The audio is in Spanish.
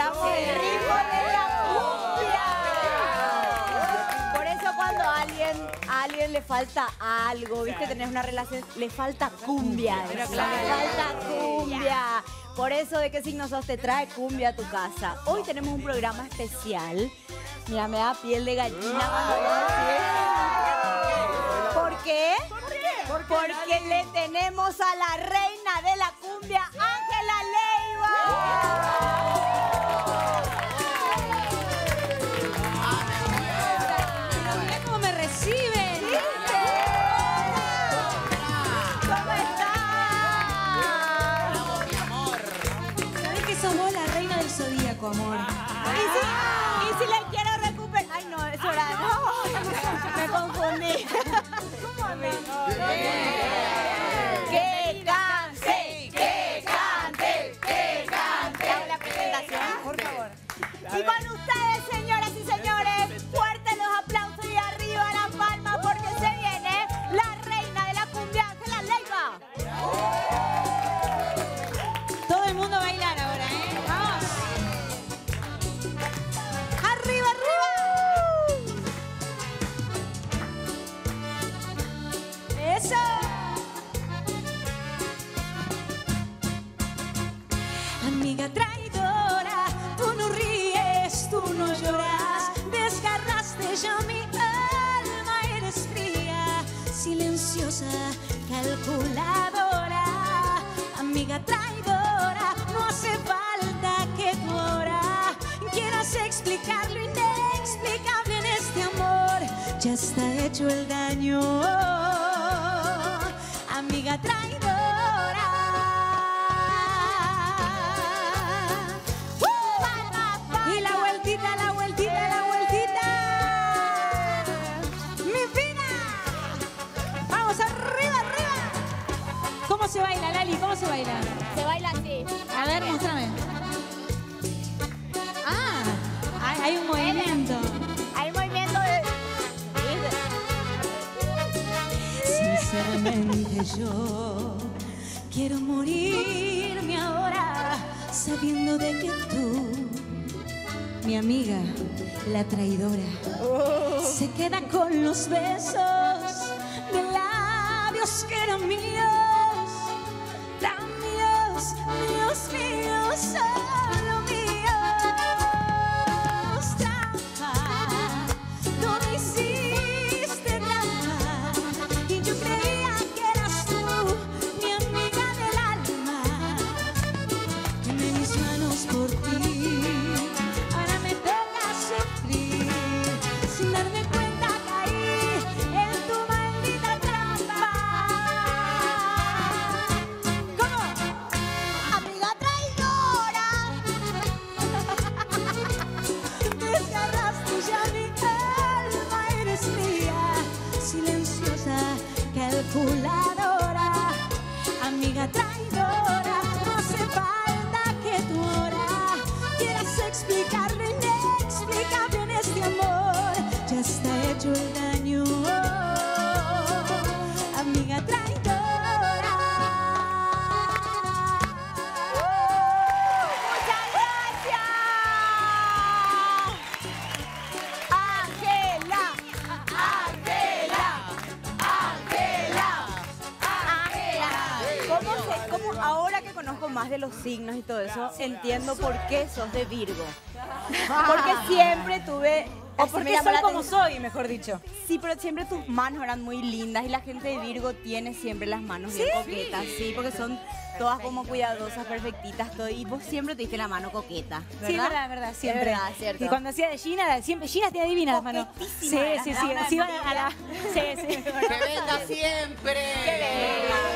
celebramos el ritmo de la cumbia. Por eso cuando a alguien, a alguien le falta algo, ¿viste? Tenés una relación, le falta cumbia. Le falta cumbia. Por eso, ¿de qué signo sos? Te trae cumbia a tu casa. Hoy tenemos un programa especial. Mira, me da piel de gallina cuando lo decís. ¿Por qué? Porque le tenemos a la reina de la zodíaco, amor. ¿Y si, y si le quiero recuperar? Ay, no, es hora, no. Me confundí. Que Amiga traidora, tú no ríes, tú no lloras, desgarraste ya mi alma, eres fría, silenciosa, calculadora. Amiga traidora, no hace falta que tú ahora quieras explicar lo inexplicable en este amor, ya está hecho el daño. Se baila, Lali? ¿Cómo se baila? Se baila así. Sinceramente yo quiero morirme ahora sabiendo de que tú, mi amiga, la traidora, se queda con los besos calculadora, amiga traidora. No hace falta que tú ahora quieras explicar lo inexplicable en este amor. Ya está hecho el más de los signos y todo eso, entiendo por qué sos de Virgo. Porque siempre tuve... O porque soy como soy, mejor dicho. Sí, pero siempre tus manos eran muy lindas y la gente de Virgo tiene siempre las manos bien coquetas, sí, porque son todas como cuidadosas, perfectitas, todo, y vos siempre te diste la mano coqueta, ¿verdad? Sí, verdad, verdad, siempre. Es verdad, cierto. Y cuando hacía de Gina, siempre Gina te adivina las manos. Sí, sí, sí. sí, manos a la- sí, sí. Que venga siempre. Que venga.